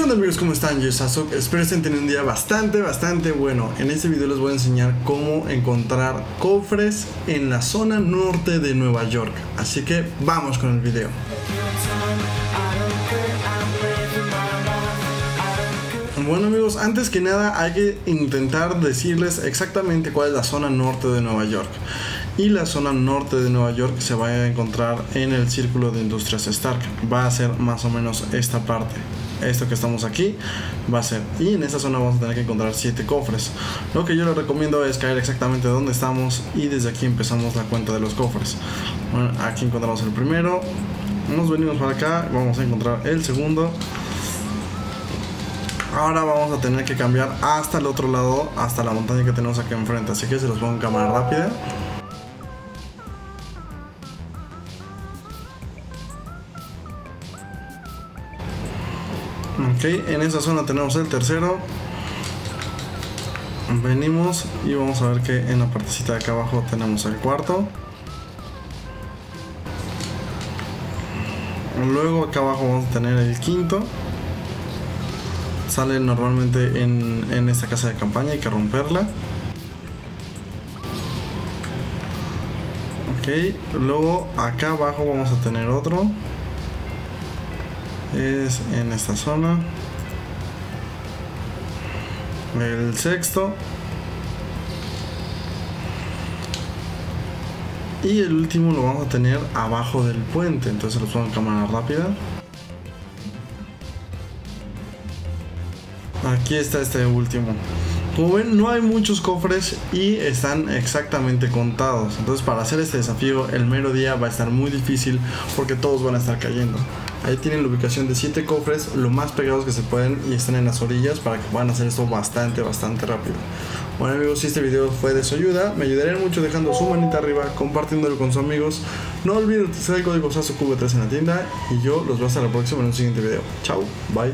¿Qué onda amigos? ¿Cómo están? Yo soy Sasuke. Espero estén teniendo un día bastante, bastante bueno. En este video les voy a enseñar cómo encontrar cofres en la zona norte de Nueva York. Así que vamos con el video. Bueno amigos, antes que nada hay que intentar decirles exactamente cuál es la zona norte de Nueva York. Y la zona norte de Nueva York se va a encontrar en el círculo de industrias Stark. Va a ser más o menos esta parte esto que estamos aquí va a ser. Y en esta zona vamos a tener que encontrar 7 cofres. Lo que yo les recomiendo es caer exactamente donde estamos y desde aquí empezamos la cuenta de los cofres. Bueno, aquí encontramos el primero. Nos venimos para acá vamos a encontrar el segundo. Ahora vamos a tener que cambiar hasta el otro lado hasta la montaña que tenemos aquí enfrente. Así que se los pongo en cámara rápida Ok, en esa zona tenemos el tercero. Venimos y vamos a ver que en la partecita de acá abajo tenemos el cuarto. Luego acá abajo vamos a tener el quinto. Sale normalmente en, en esta casa de campaña, hay que romperla. Ok, luego acá abajo vamos a tener otro es en esta zona. El sexto. Y el último lo vamos a tener abajo del puente. Entonces lo pongo en cámara rápida. Aquí está este último. Como ven no hay muchos cofres y están exactamente contados. Entonces para hacer este desafío el mero día va a estar muy difícil porque todos van a estar cayendo Ahí tienen la ubicación de 7 cofres, lo más pegados que se pueden y están en las orillas para que puedan hacer esto bastante, bastante rápido. Bueno amigos, si este video fue de su ayuda, me ayudarían mucho dejando su manita arriba, compartiéndolo con sus amigos. No olviden utilizar el código SASOCUB3 en la tienda y yo los veo hasta la próxima en un siguiente video. Chao, bye.